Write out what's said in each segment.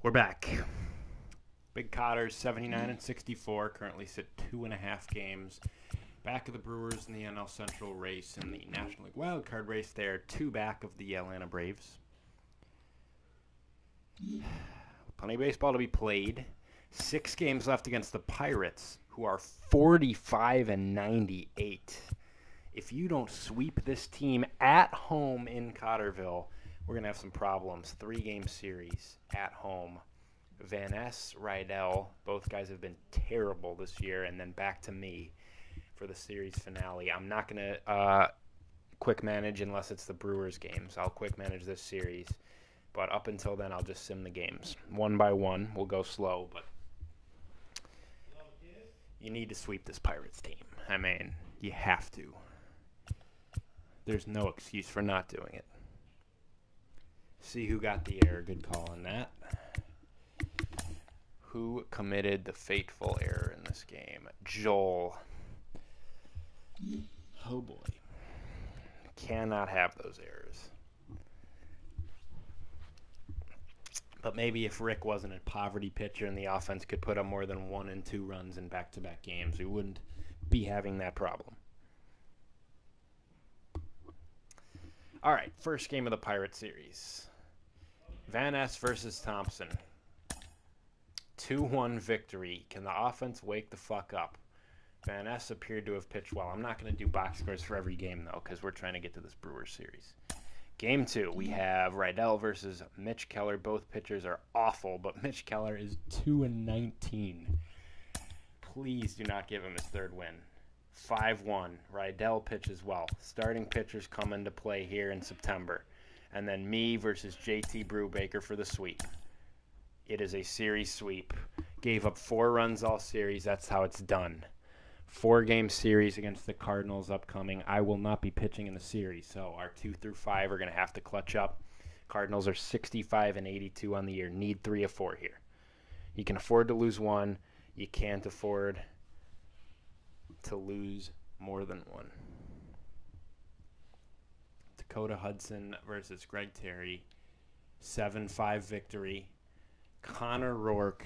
We're back. Big Cotters, 79 and 64, currently sit two and a half games. Back of the Brewers in the NL Central race in the National League Wild Card race. They're two back of the Atlanta Braves. Plenty of baseball to be played. Six games left against the Pirates, who are 45 and 98. If you don't sweep this team at home in Cotterville, we're going to have some problems. Three game series at home. Van Ness, Rydell, both guys have been terrible this year, and then back to me for the series finale. I'm not going to uh, quick manage unless it's the Brewers games. I'll quick manage this series, but up until then, I'll just sim the games one by one. We'll go slow, but you need to sweep this Pirates team. I mean, you have to. There's no excuse for not doing it. See who got the error. Good call on that. Who committed the fateful error in this game? Joel. Oh boy. Cannot have those errors. But maybe if Rick wasn't a poverty pitcher and the offense could put up more than one and two runs in back to back games, we wouldn't be having that problem. All right, first game of the Pirate series. Van Ness versus Thompson. 2 1 victory. Can the offense wake the fuck up? Van Ness appeared to have pitched well. I'm not going to do box scores for every game, though, because we're trying to get to this Brewers series. Game two, we have Rydell versus Mitch Keller. Both pitchers are awful, but Mitch Keller is 2 and 19. Please do not give him his third win. 5 1. Rydell pitches well. Starting pitchers come into play here in September. And then me versus JT Brubaker for the sweep. It is a series sweep. Gave up four runs all series. That's how it's done. Four game series against the Cardinals upcoming. I will not be pitching in the series, so our two through five are going to have to clutch up. Cardinals are 65 and 82 on the year. Need three or four here. You can afford to lose one. You can't afford to lose more than one. Dakota Hudson versus Greg Terry. 7 5 victory. Connor Rourke.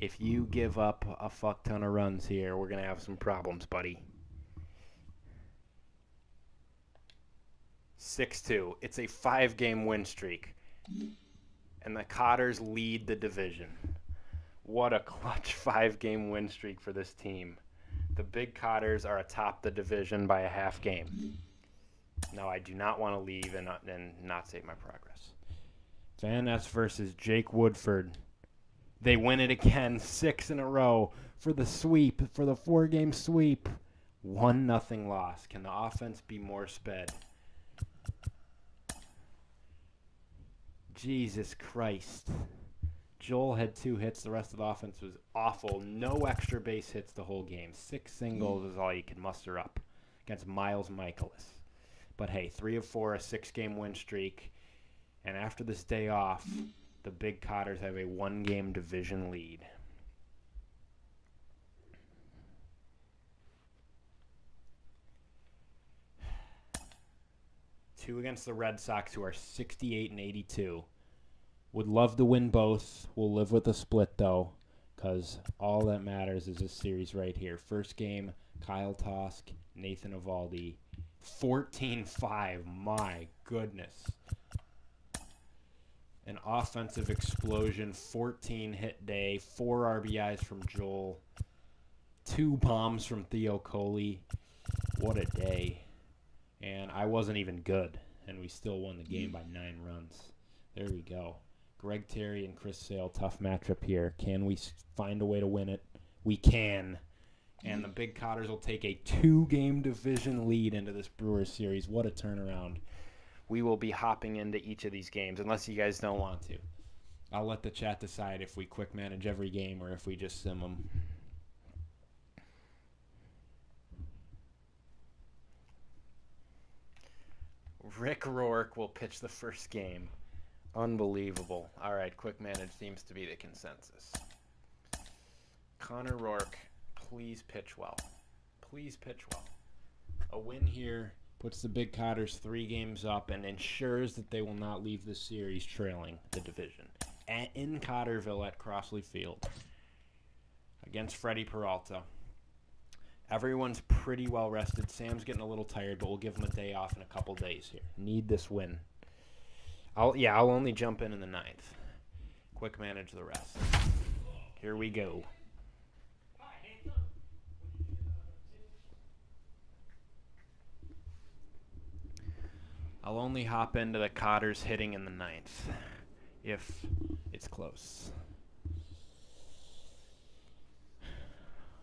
If you give up a fuck ton of runs here, we're going to have some problems, buddy. 6 2. It's a five game win streak. And the Cotters lead the division. What a clutch five game win streak for this team. The Big Cotters are atop the division by a half game. No, I do not want to leave and not, and not save my progress. Van Ness versus Jake Woodford. They win it again, six in a row for the sweep, for the four game sweep. One nothing loss. Can the offense be more sped? Jesus Christ. Joel had two hits. The rest of the offense was awful. No extra base hits the whole game. Six singles is all you can muster up against Miles Mikolas. But hey, three of four, a six game win streak. And after this day off, the Big Cotters have a one game division lead. Two against the Red Sox, who are 68 and 82. Would love to win both. We'll live with a split, though, because all that matters is this series right here. First game, Kyle Tosk, Nathan Eovaldi. 14 5. My goodness an offensive explosion, 14 hit day, four RBIs from Joel, two bombs from Theo Coley. What a day. And I wasn't even good, and we still won the game by nine runs. There we go. Greg Terry and Chris Sale, tough matchup here. Can we find a way to win it? We can. And the Big Cotters will take a two game division lead into this Brewers series. What a turnaround we will be hopping into each of these games unless you guys don't want to. I'll let the chat decide if we quick manage every game or if we just sim them. Rick Rourke will pitch the first game. Unbelievable. All right, quick manage seems to be the consensus. Connor Rourke, please pitch well. Please pitch well. A win here puts the Big Cotters three games up and ensures that they will not leave the series trailing the division. at, in Cotterville at Crosley Field against Freddie Peralta. Everyone's pretty well rested. Sam's getting a little tired, but we'll give him a day off in a couple days here. Need this win. I'll yeah, I'll only jump in in the ninth. Quick manage the rest. Here we go. I'll only hop into the Cotters hitting in the ninth if it's close.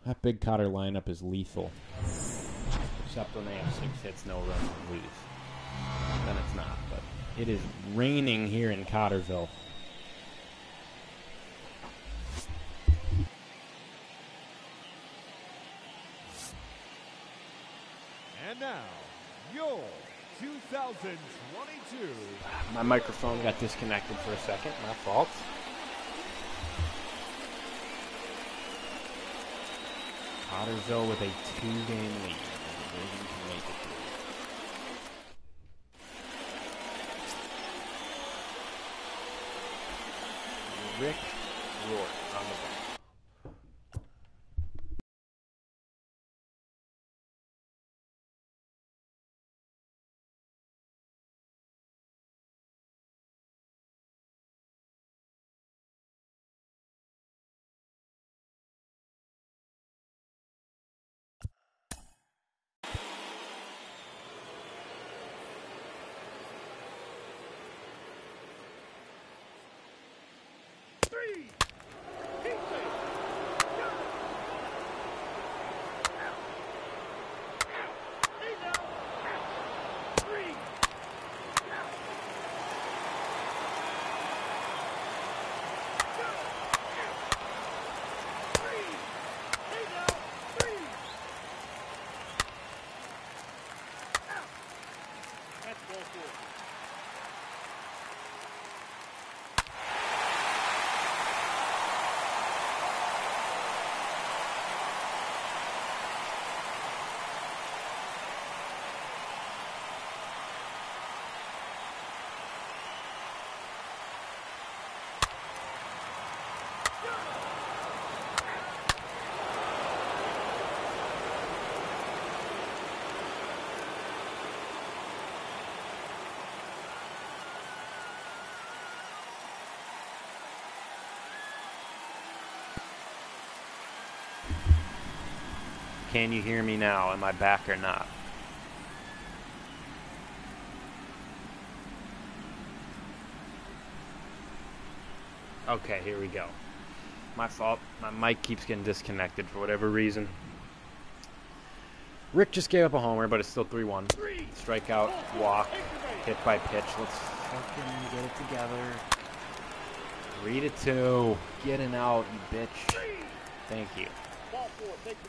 That big Cotter lineup is lethal. Except when they have six hits, no runs, and lose. Then it's not, but it is raining here in Cotterville. And now, your 2022 My microphone got disconnected for a second. My fault. Ottersville with a two-game lead. Rick Rourke Can you hear me now? Am I back or not? Okay, here we go. My fault. My mic keeps getting disconnected for whatever reason. Rick just gave up a homer, but it's still 3 1. Strikeout, walk, hit by pitch. Let's fucking get it together. Read it two. Get an out, you bitch. Thank you.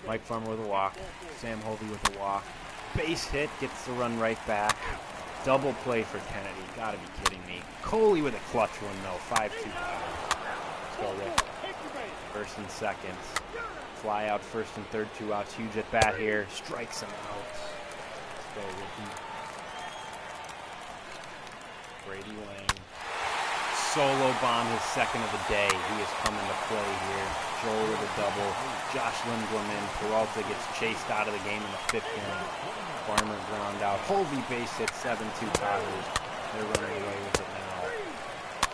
Mike Farmer with a walk. Sam Hovey with a walk. Base hit gets the run right back. Double play for Kennedy. Gotta be kidding me. Coley with a clutch one though. 5 2 Let's go, Rick. First and second. Fly out first and third, two outs. Huge at bat here. Strikes him out. Let's go, Ricky. Brady Lang. Solo bomb, his second of the day. He is coming to play here. Joel with a double. Josh Lindblom in. Peralta gets chased out of the game in the fifth inning. Farmer ground out. Hovey base hit 7-2 Tigers. They're running away with it now.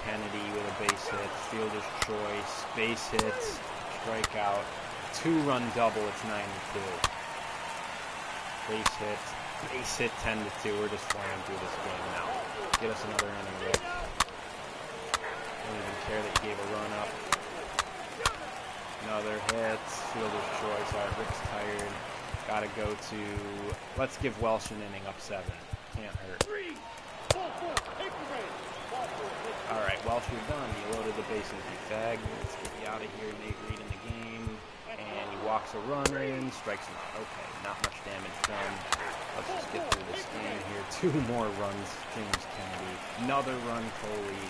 Kennedy with a base hit. Fielder's choice. Base hits. Strikeout. Two-run double. It's 9 2. Base hit. Base hit 10 to 2. We're just flying through this game now. Get us another inning, Rick. Don't even care that you gave a run up. Another hit. Fielder's choice. All right, Rick's tired. Gotta go to. Let's give Welsh an inning up seven. Can't hurt. All right, Welsh, you're done. You loaded the bases. You fag. Let's get you out of here. Nate Reed in the game. And he walks a run in. Strikes him out. Okay, not much damage done. Let's just get through this game here. Two more runs. James Kennedy. Another run, Coley.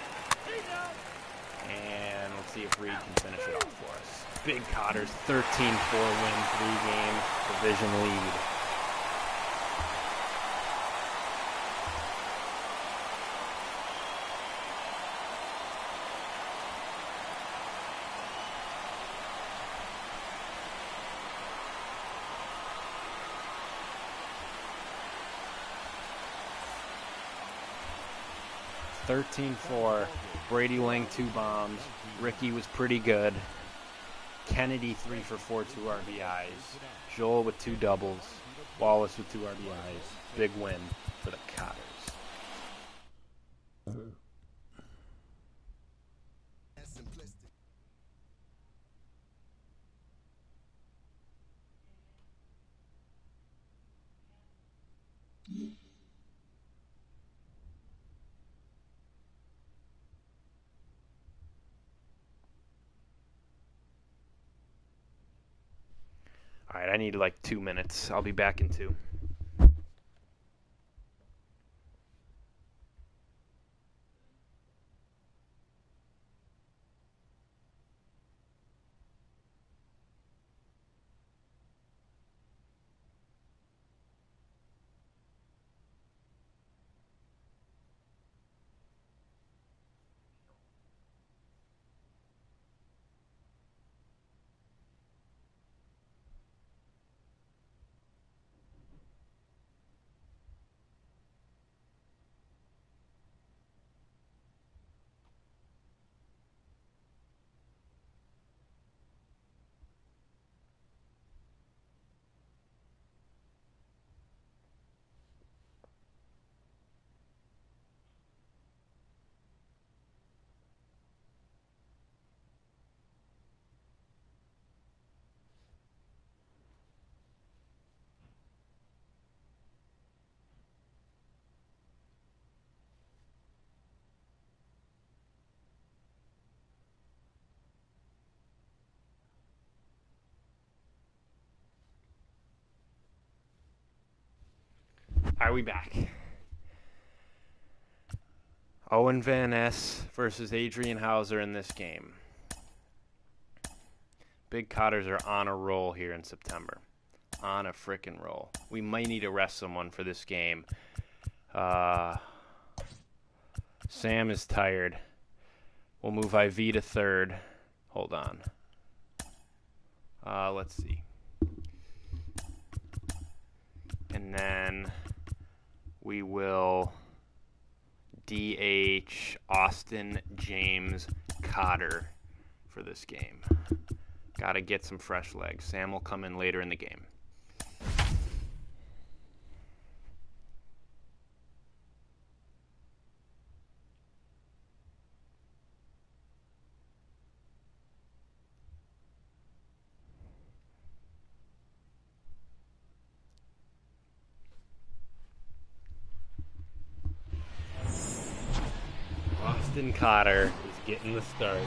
And let's see if Reed can finish it off for us. Big Cotters, 13-4 win, three-game division lead. 13-4. Brady Lang two bombs. Ricky was pretty good. Kennedy three for four, two RBIs. Joel with two doubles. Wallace with two RBIs. Big win for the Cotters. All right, I need like two minutes. I'll be back in two. Are we back? Owen Van Ness versus Adrian Houser in this game. Big Cotters are on a roll here in September. On a frickin' roll. We might need to rest someone for this game. Uh, Sam is tired. We'll move IV to third. Hold on. Uh, let's see. And then we will DH Austin James Cotter for this game. Got to get some fresh legs. Sam will come in later in the game. Austin Cotter is getting the start.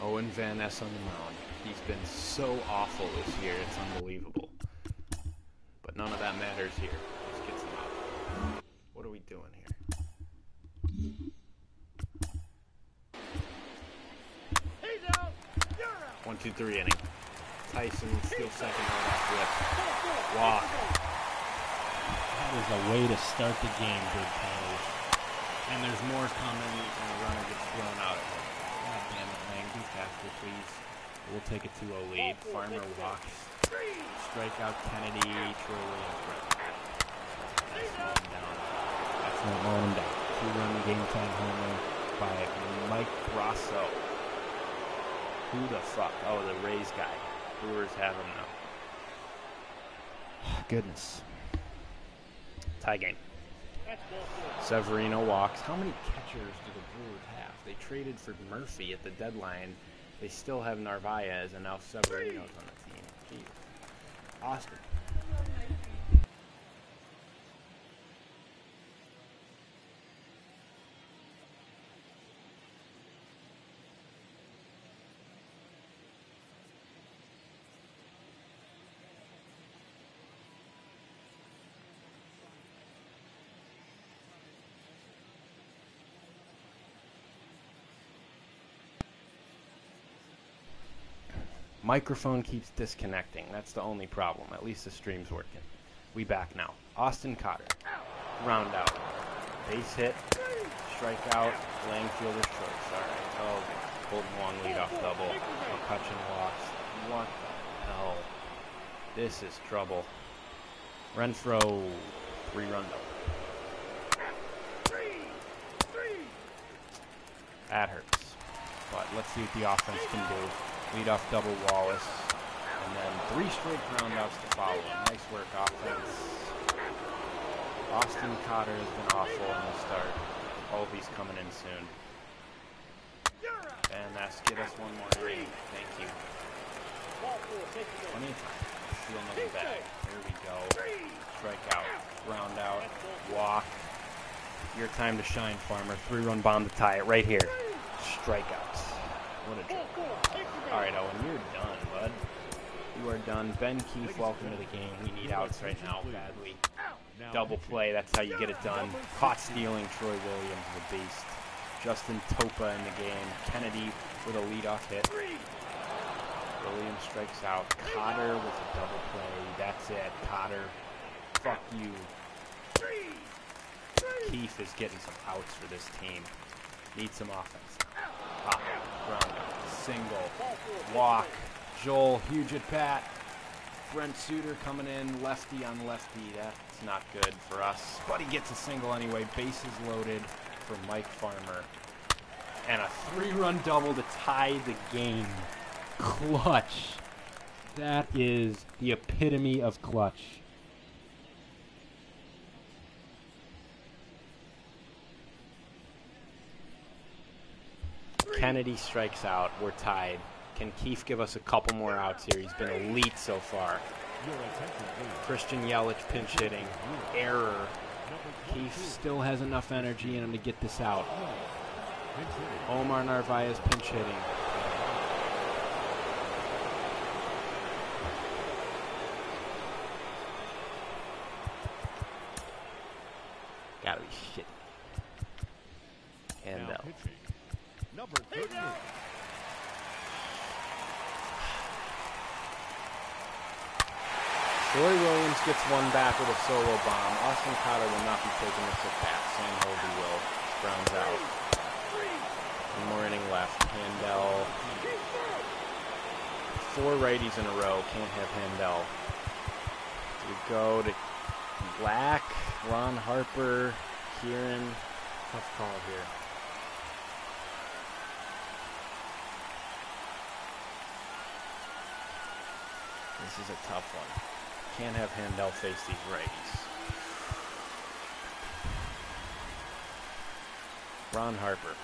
Owen Van Ness on the mound. He's been so awful this year, it's unbelievable. But none of that matters here. Just gets him out. What are we doing here? He's out. You're out. One, two, three inning. Tyson still second right off whip. Walk. That is a way to start the game, Big Cotters. And there's more coming, and the runner gets thrown out. God damn it, Lang. Be faster, please. We'll take a 2 0 lead. Farmer walks. Strikeout Kennedy. Troy Williams. right. That's slowing him down. That's not slowing him down. Two run game time homer by Mike Brosseau. Who the fuck? Oh, the Rays guy. Brewers have him now. Goodness. Tie game. Severino walks. How many catchers do the Brewers have? They traded for Murphy at the deadline. They still have Narvaez, and now Severino's on the team. Jeez. Austin. Microphone keeps disconnecting. That's the only problem. At least the stream's working. We back now. Austin Cotter. Round out. Base hit. strikeout. Langfielder's choice. All right. Oh, Kolten Wong leadoff double. McCutchen walks. What the hell? This is trouble. Renfroe, three run double. That hurts. But let's see what the offense can do. Leadoff double Wallace. And then three straight groundouts to follow. Nice work, offense. Austin Cotter has been awful in the start. Colby's coming in soon. And that's get us one more inning. Thank you. Plenty of time. Steal another bag. Here we go. Strikeout. Ground out. Walk. Your time to shine, Farmer. Three run bomb to tie it right here. Strikeouts. What a. All right, Owen, you're done, bud. You are done. Ben Keith, welcome to the game. We need outs right now badly. Double play, that's how you get it done. Caught stealing Troy Williams, the beast. Justin Topa in the game. Kennedy with a leadoff hit. Williams strikes out. Cotter with a double play. That's it. Cotter. Fuck you. Keith is getting some outs for this team. Need some offense. Ah, ground, single, walk. Joel, huge at pat. Brent Suter coming in, lefty on lefty. That's not good for us. But he gets a single anyway. Bases loaded for Mike Farmer. And a three run double to tie the game. Clutch. That is the epitome of clutch. Kennedy strikes out. We're tied. Can Keefe give us a couple more outs here? He's been elite so far. Christian Yelich pinch hitting. Error. Keefe still has enough energy in him to get this out. Omar Narvaez pinch hitting. With a solo bomb. Austin Cotter will not be taking this at bat. Sam Hovey will. Grounds out. One more inning left. Handel. Four righties in a row. Can't have Handel. We go to Black, Ron Harper, Kieran. Tough call here. This is a tough one. Can't have Handel face these righties. Ron Harper.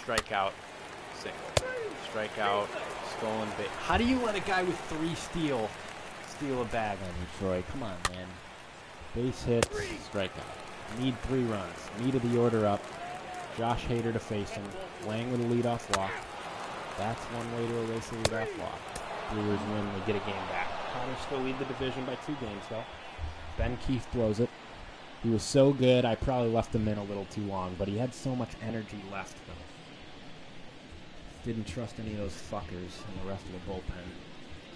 Strikeout. Single. Strikeout. Stolen base. How do you let a guy with three steal steal a bag on Troy? Come on, man. Base hits, strikeout. Need three runs. Need of the order up. Josh Hader to face him. Lang with a leadoff walk. That's one way to erase a leadoff walk. Brewers win, they get a game back. Connors still lead the division by two games, though. Ben Keith blows it. He was so good, I probably left him in a little too long, but he had so much energy left, though. Didn't trust any of those fuckers in the rest of the bullpen.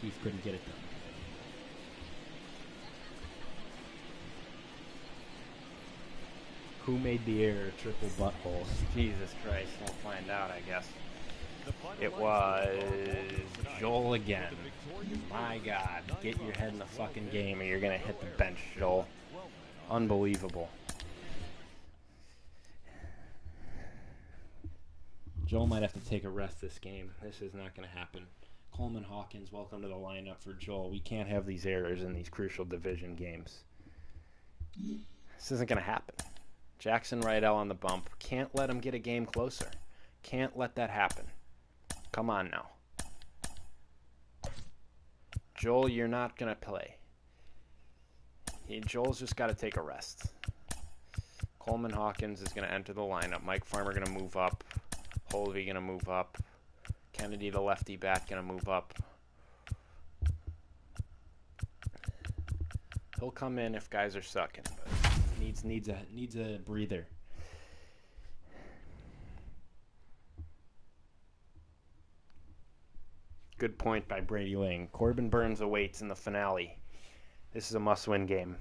Keith couldn't get it done. Who made the error? Triple butthole. Jesus Christ. We'll find out, I guess. It was. Joel again. My God. Get your head in the fucking game or you're going to hit the bench, Joel. Unbelievable. Joel might have to take a rest this game. This is not going to happen. Coleman Hawkins, welcome to the lineup for Joel. We can't have these errors in these crucial division games. This isn't going to happen. Jackson Rydell on the bump. Can't let him get a game closer. Can't let that happen. Come on now. Joel, you're not going to play. He, Joel's just got to take a rest. Coleman Hawkins is going to enter the lineup. Mike Farmer going to move up. Holvey going to move up. Kennedy, the lefty bat, going to move up. He'll come in if guys are sucking, but Needs needs a needs a breather. Good point by Brady Ling. Corbin Burnes awaits in the finale. This is a must-win game.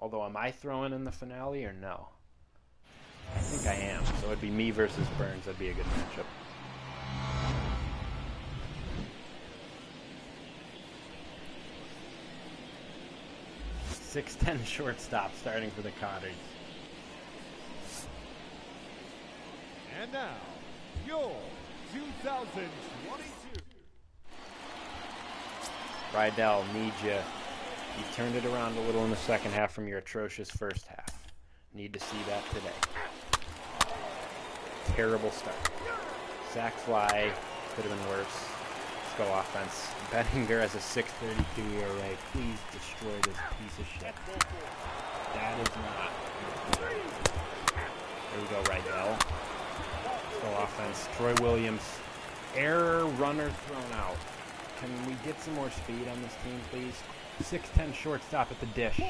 Although, am I throwing in the finale or no? I think I am. So it'd be me versus Burnes. That'd be a good matchup. Six ten shortstop starting for the Cotters. And now, your 2022 Rydell, need you. You turned it around a little in the second half from your atrocious first half. Need to see that today. Terrible start. Zach fly could have been worse. Let's go offense. Bettinger has a 632 ERA. Please destroy this piece of shit. That is not. There we go, Rydell. Offense. Troy Williams. Error runner thrown out. Can we get some more speed on this team, please? 6'10 shortstop at the dish.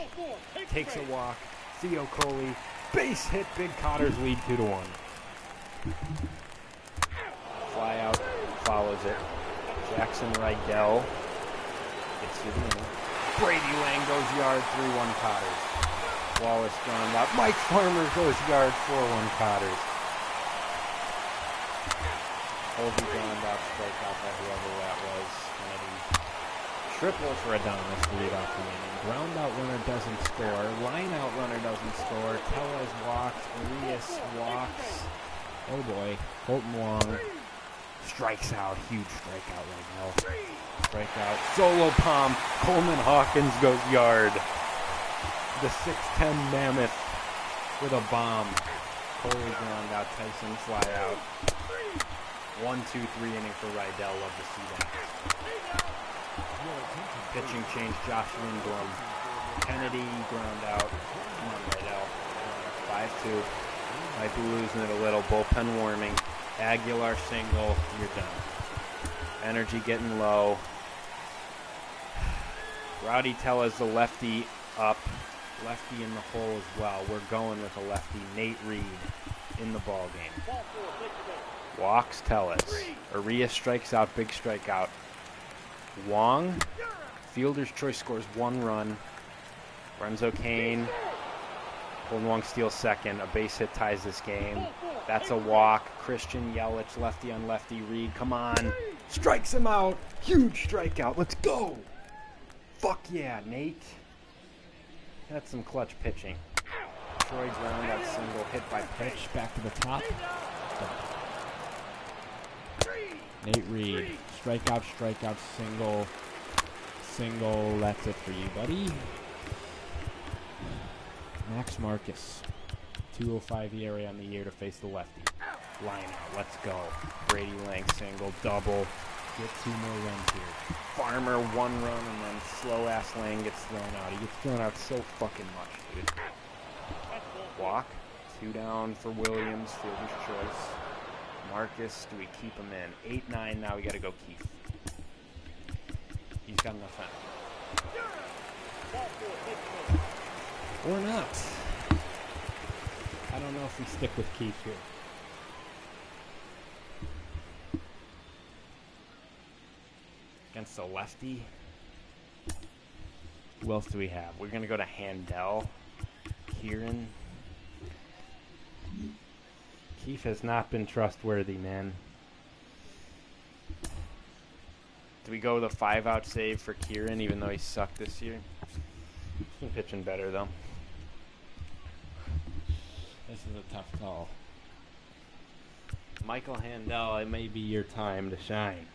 Takes a walk. Theo Coley. Base hit. Big Cotters lead 2 to 1. Fly out. Follows it. Jackson Rydell. Gets the inning. Brady Lang goes yard 3 1 Cotters. Wallace ground out. Mike Farmer goes yard 4 1 Cotters. Colby out, strike out by whoever that was. Kennedy. Triple for Adonis to lead off the inning. Ground out runner doesn't score. Line out runner doesn't score. Tellez walks. Urias walks. Oh boy. Kolten Wong strikes out. Huge strikeout right now. Strikeout. Solo palm. Coleman Hawkins goes yard. The 6'10 mammoth with a bomb. Coley ground out. Tyson fly out. One, two, three inning for Rydell. Love to see that. Pitching change. Josh Lindblom. Kennedy ground out. Come on, Rydell. Five two. Might be losing it a little. Bullpen warming. Aguilar single. You're done. Energy getting low. Rowdy Tellez the lefty up. Lefty in the hole as well. We're going with a lefty. Nate Reed in the ball game. Walks Tellez. Urias strikes out. Big strikeout. Wong. Fielder's choice scores one run. Renzo Cain. Kolten Wong steals second. A base hit ties this game. That's a walk. Christian Yelich, lefty on lefty. Reed, come on. Strikes him out. Huge strikeout. Let's go. Fuck yeah, Nate. That's some clutch pitching. Troy ground out single hit by pitch. Pitch back to the top. Nate Reed. Strikeout, strikeout, single, single. That's it for you, buddy. Max Marcus. 205 ERA on the year to face the lefty. Line out. Let's go. Brady Lang single, double. Get two more runs here. Farmer one run and then slow ass Lang gets thrown out. He gets thrown out so fucking much, dude. Walk. Two down for Williams. Fielder's choice. Marcus, do we keep him in? 8 9 now. We got to go Keith. He's got enough. Or not. I don't know if we stick with Keith here. Against the lefty. Who else do we have? We're going to go to Handel. Kieran. Keith has not been trustworthy, man. Do we go with a five out save for Kieran, even though he sucked this year? He's been pitching better, though. This is a tough call. Michael Handel, it may be your time to shine.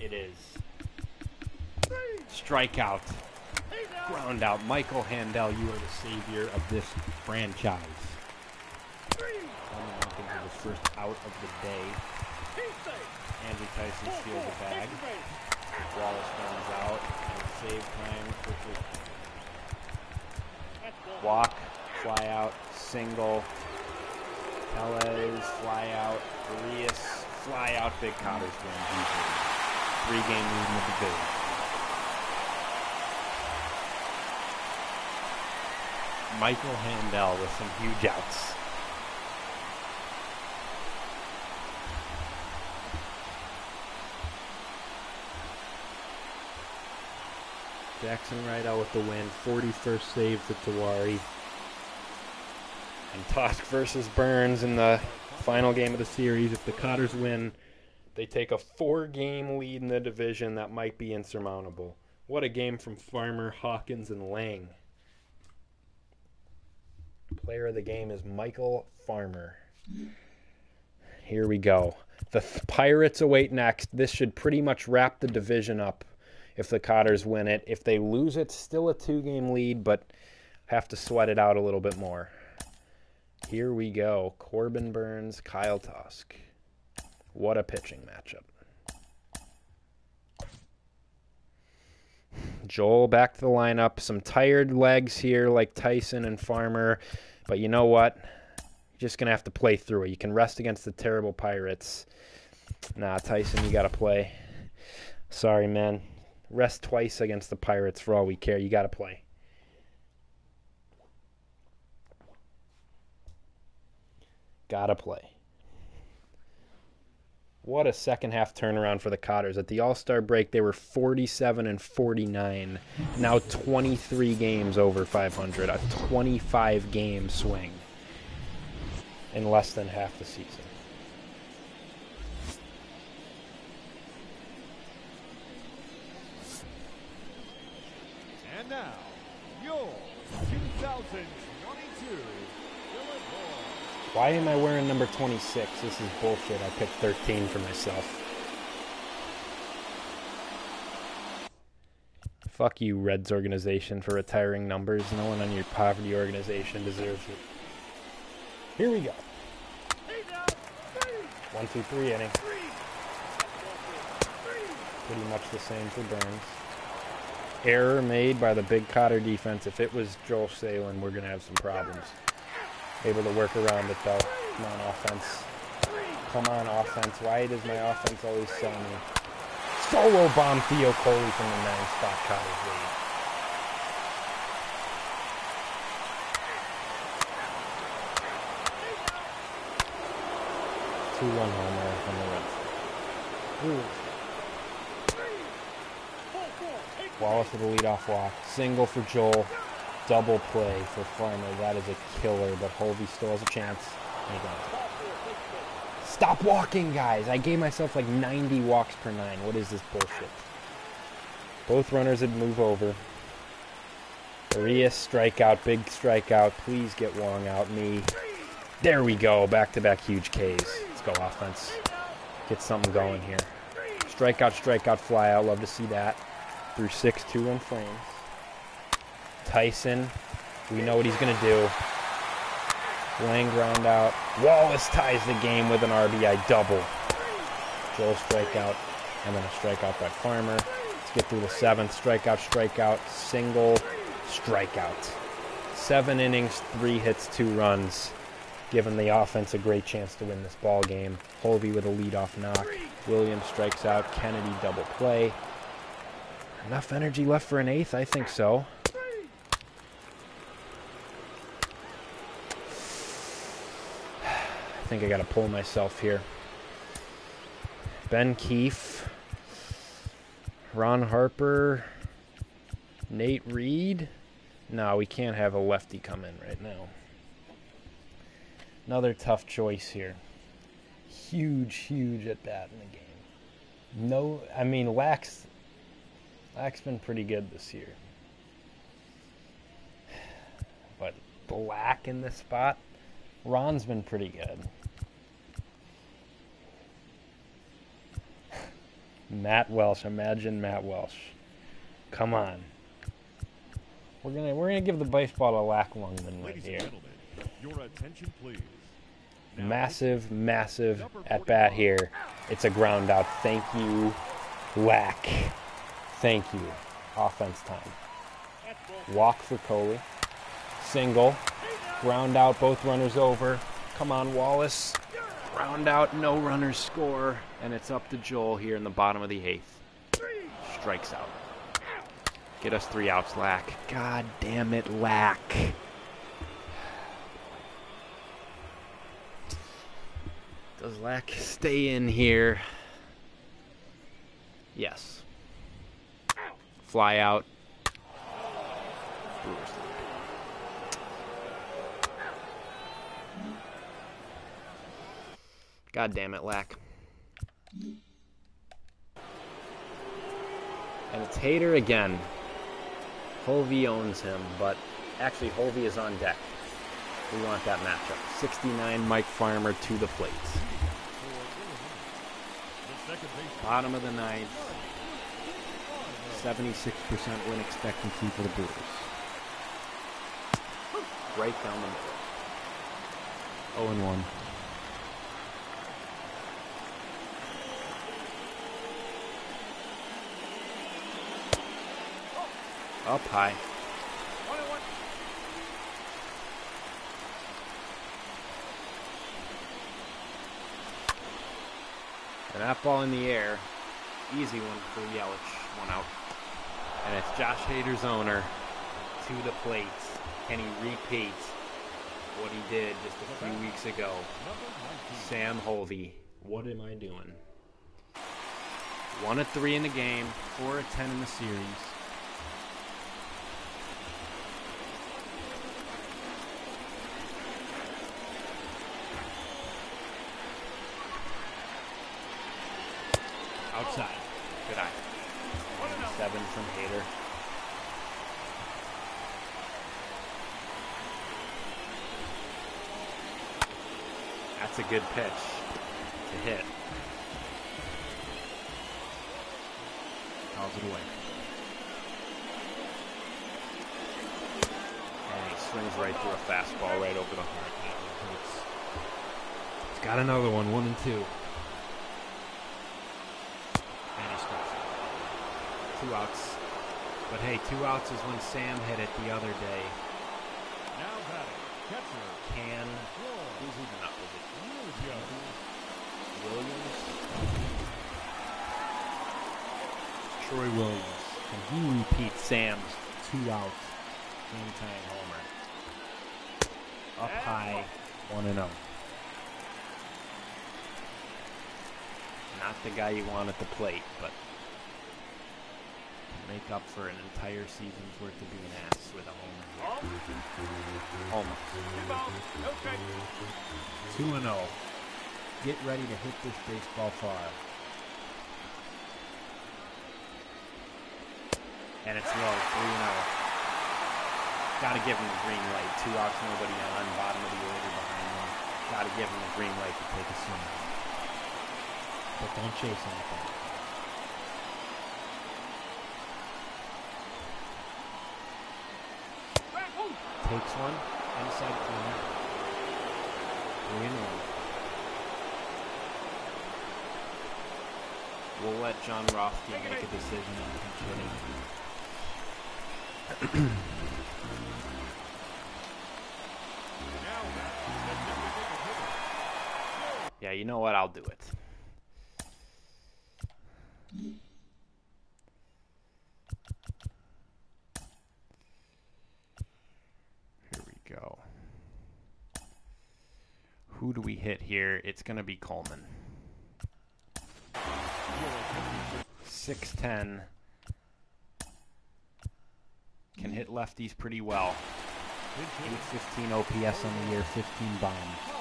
It is. Strikeout. Ground out. Michael Handel, you are the savior of this franchise. His first out of the day. Andrew Tyson steals the bag. Wallace runs out and save time. Walk, fly out, single. Tellez, fly out. Urias, fly out. Big Cotters easily. Three game lead in the division. Michael Handel with some huge outs. Jackson right out with the win. 41st save to Tawari. And Tosk versus Burnes in the final game of the series. If the Cotters win, they take a four game lead in the division that might be insurmountable. What a game from Farmer, Hawkins, and Lang. Player of the game is Michael Farmer. Here we go. The th- Pirates await next. This should pretty much wrap the division up if the Cotters win it. If they lose it, still a two game lead, but have to sweat it out a little bit more. Here we go. Corbin Burnes, Kyle Tusk. What a pitching matchup. Joel back to the lineup. Some tired legs here, like Tyson and Farmer. But you know what? You're just going to have to play through it. You can rest against the terrible Pirates. Nah, Tyson, you got to play. Sorry, man. Rest twice against the Pirates for all we care. You got to play. Got to play. What a second half turnaround for the Cotters. At the All Star break, they were 47 and 49. Now 23 games over 500. A 25 game swing in less than half the season. And now, your 2022 Illinois Why am I wearing number 26? This is bullshit. I picked 13 for myself. Fuck you, Reds organization, for retiring numbers. No one on your poverty organization deserves it. Here we go. One, two, three inning. Pretty much the same for Burnes. Error made by the big Cotter defense. If it was Joel Salin, we're gonna have some problems. Able to work around it though. Come on, offense. Come on, offense. Why does my offense always sell me? Solo bomb Theo Coley from the nine spot Cotters lead. Two run homer from the Reds. Wallace with a leadoff walk. Single for Joel. Double play for Farmer. That is a killer, but Hovey still has a chance. Stop walking, guys. I gave myself like 90 walks per nine. What is this bullshit? Both runners would move over. Urias strikeout, big strikeout. Please get Wong out. Me. There we go. Back to back huge Ks. Let's go, offense. Get something going here. Strikeout, strikeout, fly out. Love to see that. Through six two run frames. Tyson. We know what he's going to do. Lang ground out. Wallace ties the game with an RBI double. Joel strikeout, and then a strikeout by Farmer. Let's get through the seventh. Strikeout, strikeout, single, strikeout. Seven innings, three hits, two runs, giving the offense a great chance to win this ball game. Hovey with a leadoff knock. Williams strikes out. Kennedy double play. Enough energy left for an eighth? I think so. I think I got to pull myself here. Ben Keefe, Ron Harper, Nate Reed. No, we can't have a lefty come in right now. Another tough choice here. Huge, huge at bat in the game. No, I mean Lax. Lax been pretty good this year, but Black in this spot. Ron's been pretty good. Matt Welsh, imagine Matt Welsh. Come on. We're gonna we're gonna give the baseball to Lack Lungman right here. your attention please. Now, Massive, massive at bat here. It's a ground out. Thank you, Lack. Thank you. Offense time. Walk for Coley. Single. Ground out, both runners over. Come on, Wallace. Ground out, no runners score. And it's up to Joel here in the bottom of the eighth. Strikes out. Get us three outs, Lack. God damn it, Lack. Does Lack stay in here? Yes. Fly out. Brewers. God damn it, Lack. And it's Hader again. Hovey owns him, but actually Hovey is on deck. We want that matchup. 69 Mike Farmer to the plate. Bottom of the ninth. 76% win expectancy for the Brewers. Right down the middle. 0 and 1. Up high. And. That ball in the air. Easy one for Yelich. One out. And it's Josh Hader's owner to the plate. Can he repeat what he did just a few weeks ago? Sam Hovey. What am I doing? One of three in the game. 4 of 10 in the series. Outside. Good eye. Seven from Hader. That's a good pitch to hit. Calls it away. And he swings right through a fastball right over the heart. It's got another one, one and two. And he scores. Two outs. But hey, two outs is when Sam hit it the other day. Now batting, catcher, Can Wall, who's even up with it? Julio. Williams. Troy Williams. And he repeats Sam's Two outs. game tying homer. Up high. 1 and oh. 0. Not the guy you want at the plate, but make up for an entire season's worth of being ass with a homer. Ball. here. Almost. Two balls. No strikes. 2 and 0. Get ready to hit this baseball far. And it's low, 3 0. Gotta give him the green light. Two outs, nobody on, bottom of the order behind him. Gotta give him the green light to take a swing. But don't chase anything. Takes one. Inside corner. 3 and 1. We'll let John Rothke make a decision on pinch hitting. Now batting, the designated hitter. Yeah, you know what? I'll do it. Here we go. Who do we hit here? It's going to be Coleman. 6'10. Can hit lefties pretty well. 815 OPS on the year, 15 bombs.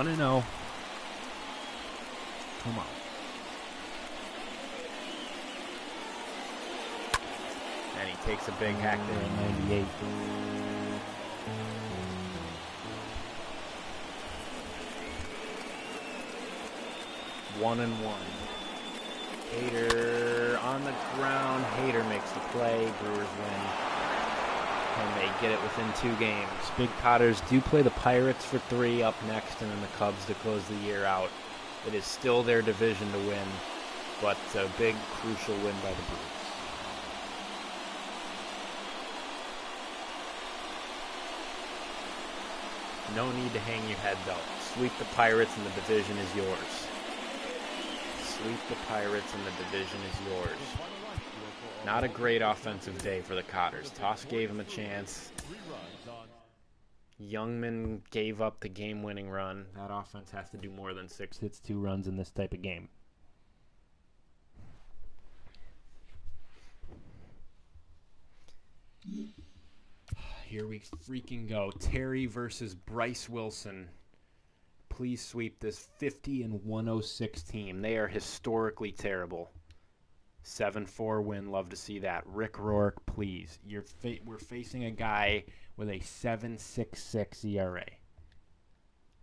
One and zero. Come on. And he takes a big hack there. There, 98. One and one. Hader on the ground. Hader makes the play. Brewers win. And they get it within two games. Big Cotters do play the Pirates for three up next, and then the Cubs to close the year out. It is still their division to win, but a big, crucial win by the Brewers. No need to hang your head though. Sweep the Pirates and the division is yours. Sweep the Pirates and the division is yours. Not a great offensive day for the Cotters. Toss gave him a chance. Youngman gave up the game winning run. That offense has to do more than six hits, two runs in this type of game. Here we freaking go. Terry versus Bryce Wilson. Please sweep this 50 and 106 team. They are historically terrible. 7 4 win. Love to see that. Rick Rourke, please. You're fa- we're facing a guy with a 7.66 ERA.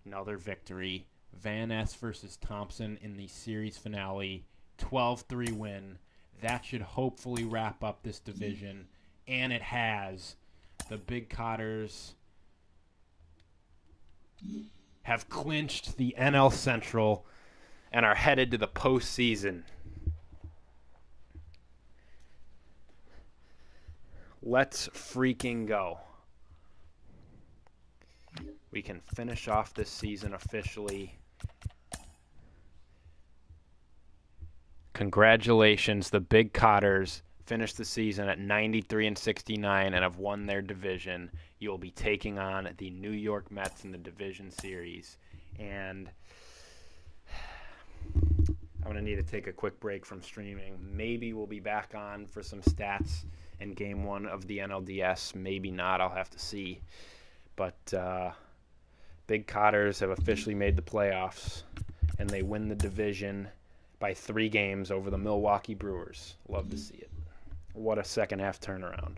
Another victory. Van Ness versus Thompson in the series finale. 12 3 win. That should hopefully wrap up this division. And it has. The Big Cotters have clinched the NL Central and are headed to the postseason. Let's freaking go. We can finish off this season officially. Congratulations, the Big Cotters finished the season at 93 and 69 and have won their division. You will be taking on the New York Mets in the division series. And I'm going to need to take a quick break from streaming. Maybe we'll be back on for some stats in game one of the NLDS. Maybe not. I'll have to see. But uh, Big Cotters have officially made the playoffs, and they win the division by three games over the Milwaukee Brewers. Love to see it. What a second half turnaround.